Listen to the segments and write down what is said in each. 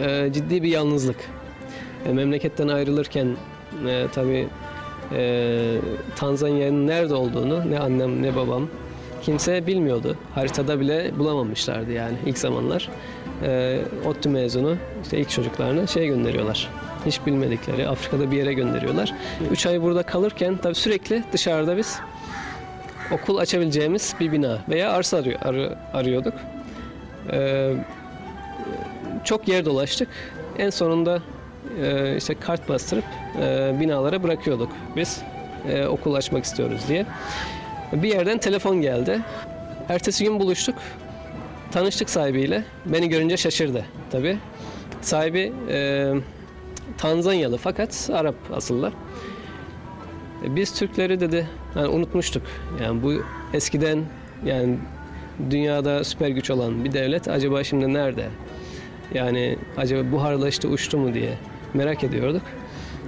e, ciddi bir yalnızlık. E, memleketten ayrılırken e, tabii e, Tanzanya'nın nerede olduğunu ne annem ne babam kimse bilmiyordu. Haritada bile bulamamışlardı yani ilk zamanlar. E, ODTÜ mezunu işte ilk çocuklarını şey gönderiyorlar. Hiç bilmedikleri Afrika'da bir yere gönderiyorlar. 3 ay burada kalırken tabii sürekli dışarıda biz okul açabileceğimiz bir bina veya arsa arıyor, arı- arıyorduk. Ee, çok yer dolaştık. En sonunda e, işte kart bastırıp e, binalara bırakıyorduk biz e, okul açmak istiyoruz diye. Bir yerden telefon geldi. Ertesi gün buluştuk. Tanıştık sahibiyle. Beni görünce şaşırdı tabii. Sahibi e, Tanzanyalı fakat Arap asıllı. E, Biz Türkleri dedi yani unutmuştuk. Yani bu eskiden yani dünyada süper güç olan bir devlet acaba şimdi nerede? Yani acaba buharlaştı uçtu mu diye merak ediyorduk.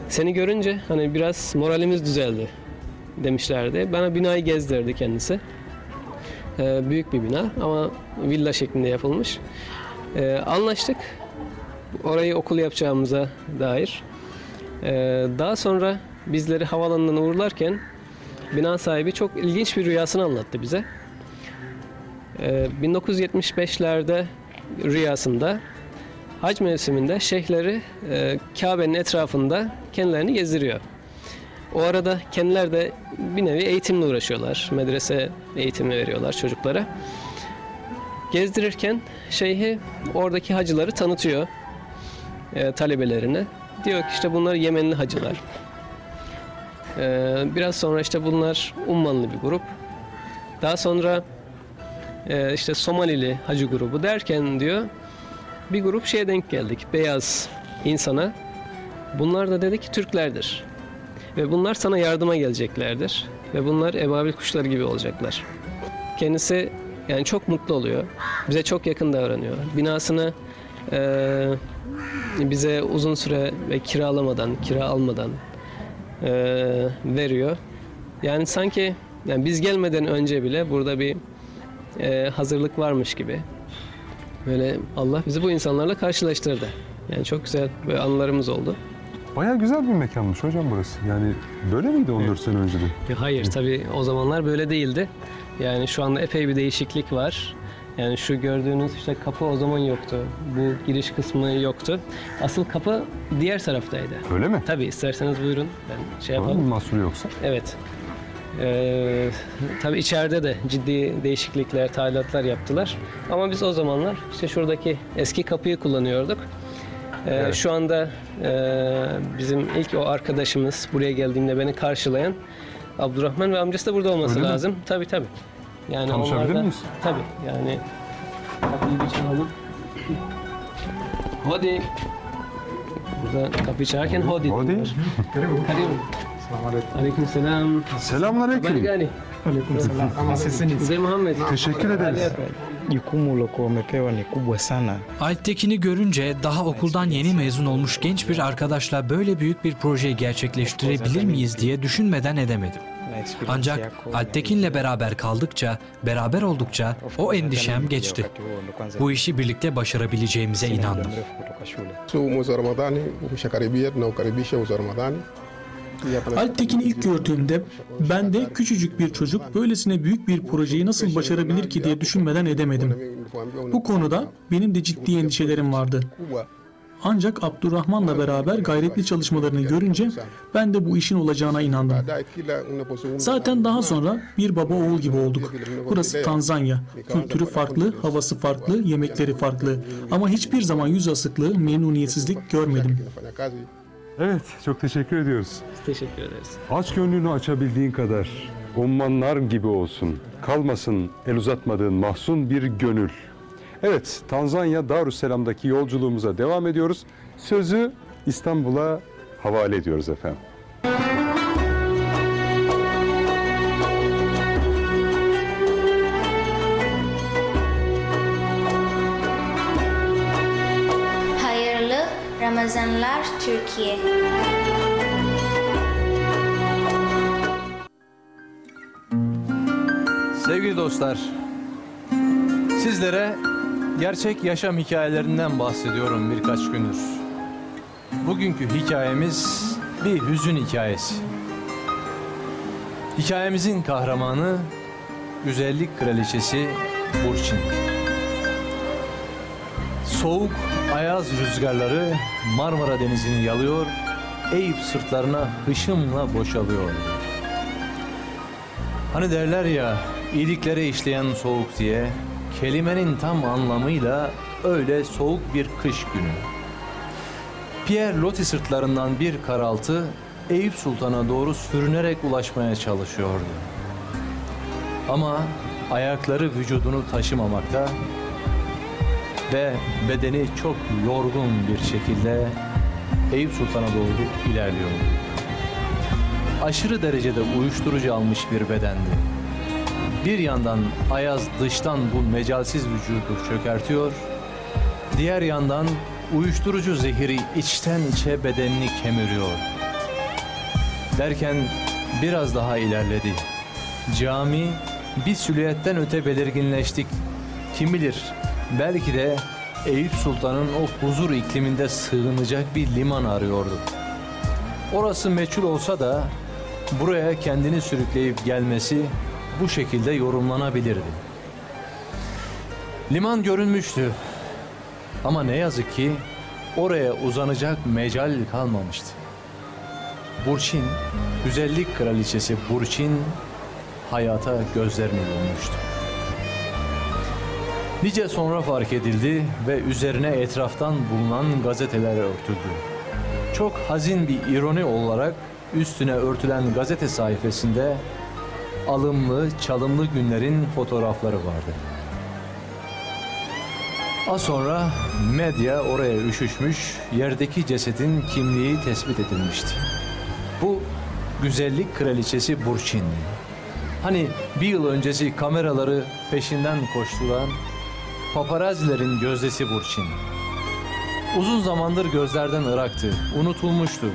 Seni görünce hani biraz moralimiz düzeldi demişlerdi. Bana binayı gezdirdi kendisi. Ee, büyük bir bina ama villa şeklinde yapılmış. Ee, anlaştık. Orayı okul yapacağımıza dair. Ee, daha sonra bizleri havalanından uğurlarken bina sahibi çok ilginç bir rüyasını anlattı bize. Ee, 1975'lerde rüyasında hac mevsiminde şeyhleri e, Kabe'nin etrafında kendilerini gezdiriyor. O arada kendiler de bir nevi eğitimle uğraşıyorlar. Medrese eğitimi veriyorlar çocuklara. Gezdirirken şeyhi oradaki hacıları tanıtıyor e, talebelerine. Diyor ki işte bunlar Yemenli hacılar. Ee, biraz sonra işte bunlar Ummanlı bir grup. Daha sonra e, işte Somalili hacı grubu derken diyor bir grup şeye denk geldik. Beyaz insana. Bunlar da dedi ki Türklerdir. Ve bunlar sana yardıma geleceklerdir. Ve bunlar ebabil kuşları gibi olacaklar. Kendisi yani çok mutlu oluyor. Bize çok yakın davranıyor. Binasını e, bize uzun süre ve kiralamadan, kira almadan e, veriyor. Yani sanki yani biz gelmeden önce bile burada bir e, hazırlık varmış gibi. Böyle Allah bizi bu insanlarla karşılaştırdı. Yani çok güzel böyle anılarımız oldu. Baya güzel bir mekanmış hocam burası. Yani böyle miydi 14 sene önce de? Ya Hayır tabii o zamanlar böyle değildi. Yani şu anda epey bir değişiklik var. Yani şu gördüğünüz işte kapı o zaman yoktu. Bu giriş kısmı yoktu. Asıl kapı diğer taraftaydı. Öyle mi? Tabii isterseniz buyurun ben şey Var mı yapalım. mahsuru yoksa? Evet. Ee, tabii içeride de ciddi değişiklikler, tadilatlar yaptılar. Ama biz o zamanlar işte şuradaki eski kapıyı kullanıyorduk. Ee, Evet. Şu anda e, bizim ilk o arkadaşımız buraya geldiğimde beni karşılayan Abdurrahman ve amcası da burada olması Öyle mi? lazım. Tabii tabii. Yani Tanışabilir onlar da- miyiz? Tabii yani kapıyı bir çalalım. Hodi. Burada kapıyı çalarken Hodi. Hodi. diyorlar. Karibu. Aleyküm selam. Selamünaleyküm. Gani? Mzee Muhammed. Teşekkür ederiz. Jukumu ulokuwa umepewa ni kubwa sana. Alptekin'i görünce daha okuldan yeni mezun olmuş genç bir arkadaşla böyle büyük bir projeyi gerçekleştirebilir miyiz diye düşünmeden edemedim. Ancak Alptekin'le beraber kaldıkça, beraber oldukça o endişem geçti. Bu işi birlikte başarabileceğimize inandım. Ramadhani umeshakaribia, tunaukaribisha mwezi wa Ramadhani. Alptekin'i ilk gördüğümde ben de küçücük bir çocuk böylesine büyük bir projeyi nasıl başarabilir ki diye düşünmeden edemedim. Bu konuda benim de ciddi endişelerim vardı. Ancak Abdurrahman'la beraber gayretli çalışmalarını görünce ben de bu işin olacağına inandım. Zaten daha sonra bir baba oğul gibi olduk. Burası Tanzanya. Kültürü farklı, havası farklı, yemekleri farklı. Ama hiçbir zaman yüz asıklığı, memnuniyetsizlik görmedim. Evet, çok teşekkür ediyoruz. Teşekkür ederiz. Aç gönlünü açabildiğin kadar. Ummanlar gibi olsun. Kalmasın el uzatmadığın mahzun bir gönül. Evet, Tanzanya Darüsselam'daki yolculuğumuza devam ediyoruz. Sözü İstanbul'a havale ediyoruz efendim. Ramazanlar Türkiye. Sevgili dostlar, sizlere gerçek yaşam hikayelerinden bahsediyorum birkaç gündür. Bugünkü hikayemiz bir hüzün hikayesi. Hikayemizin kahramanı güzellik kraliçesi Burçin. Soğuk, ayaz rüzgarları Marmara Denizi'ni yalıyor, Eyüp sırtlarına hışımla boşalıyor. Hani derler ya, iyiliklere işleyen soğuk diye, kelimenin tam anlamıyla öyle soğuk bir kış günü. Pierre Loti sırtlarından bir karaltı Eyüp Sultan'a doğru sürünerek ulaşmaya çalışıyordu. Ama ayakları vücudunu taşımamakta ve bedeni çok yorgun bir şekilde Eyüp Sultan'a doğru ilerliyordu. Aşırı derecede uyuşturucu almış bir bedendi. Bir yandan Ayaz dıştan bu mecalsiz vücudu çökertiyor, diğer yandan uyuşturucu zehiri içten içe bedenini kemiriyor. Derken biraz daha ilerledi. Cami bir silüetten öte belirginleştik. Kim bilir belki de Eyüp Sultan'ın o huzur ikliminde sığınacak bir liman arıyordu. Orası meçhul olsa da buraya kendini sürükleyip gelmesi bu şekilde yorumlanabilirdi. Liman görünmüştü. Ama ne yazık ki oraya uzanacak mecal kalmamıştı. Burçin, güzellik kraliçesi Burçin hayata gözlerini yummuştu. Nice sonra fark edildi ve üzerine etraftan bulunan gazeteler örtüldü. Çok hazin bir ironi olarak üstüne örtülen gazete sayfasında alımlı, çalımlı günlerin fotoğrafları vardı. Az sonra medya oraya üşüşmüş, yerdeki cesedin kimliği tespit edilmişti. Bu güzellik kraliçesi Burçin. Hani bir yıl öncesi kameraları peşinden koşturan paparazilerin gözdesi Burçin. Uzun zamandır gözlerden ıraktı, unutulmuştu.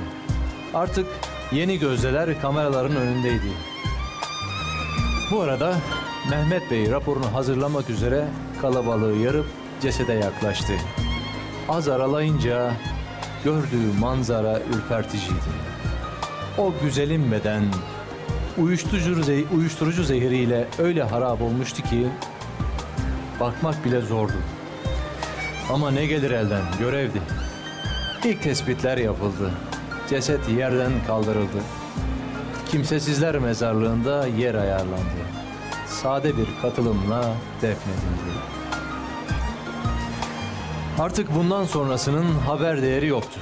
Artık yeni gözdeler kameraların önündeydi. Bu arada Mehmet Bey raporunu hazırlamak üzere kalabalığı yarıp cesede yaklaştı. Az aralayınca gördüğü manzara ürperticiydi. O güzelim beden uyuşturucu, ze- uyuşturucu zehiriyle öyle harap olmuştu ki bakmak bile zordu. Ama ne gelir elden görevdi. İlk tespitler yapıldı. Ceset yerden kaldırıldı. Kimsesizler mezarlığında yer ayarlandı. Sade bir katılımla defnedildi. Artık bundan sonrasının haber değeri yoktu.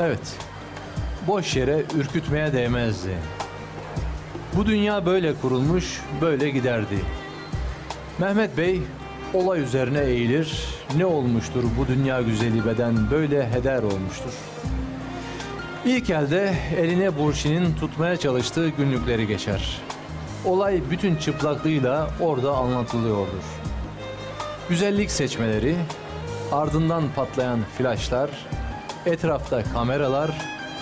Evet, boş yere ürkütmeye değmezdi. Bu dünya böyle kurulmuş, böyle giderdi. Mehmet Bey olay üzerine eğilir. Ne olmuştur bu dünya güzeli beden böyle heder olmuştur. İlk elde eline Burçin'in tutmaya çalıştığı günlükleri geçer. Olay bütün çıplaklığıyla orada anlatılıyordur. Güzellik seçmeleri, ardından patlayan flaşlar, etrafta kameralar,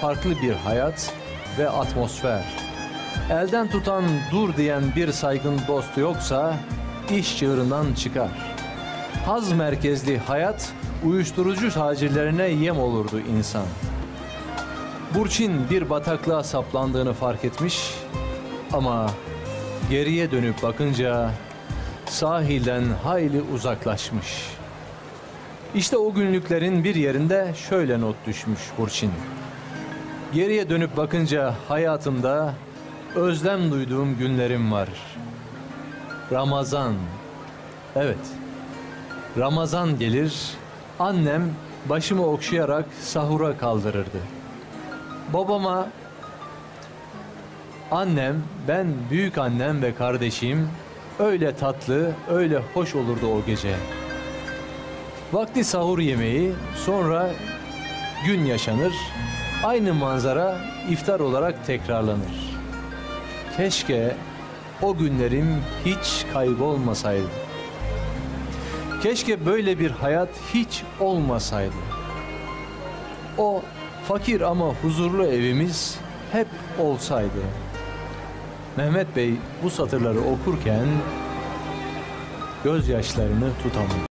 farklı bir hayat ve atmosfer. Elden tutan dur diyen bir saygın dostu yoksa iş çığırından çıkar. Haz merkezli hayat uyuşturucu tacirlerine yem olurdu insan. Burçin bir bataklığa saplandığını fark etmiş ama geriye dönüp bakınca sahilden hayli uzaklaşmış. İşte o günlüklerin bir yerinde şöyle not düşmüş Burçin. Geriye dönüp bakınca hayatımda özlem duyduğum günlerim var. Ramazan. Evet. Ramazan gelir, annem başımı okşayarak sahura kaldırırdı. Babama annem, ben, büyük annem ve kardeşim öyle tatlı, öyle hoş olurdu o gece. Vakti sahur yemeği, sonra gün yaşanır. Aynı manzara iftar olarak tekrarlanır. Keşke o günlerim hiç kaybolmasaydı. Keşke böyle bir hayat hiç olmasaydı. O fakir ama huzurlu evimiz hep olsaydı. Mehmet Bey bu satırları okurken gözyaşlarını tutamadı.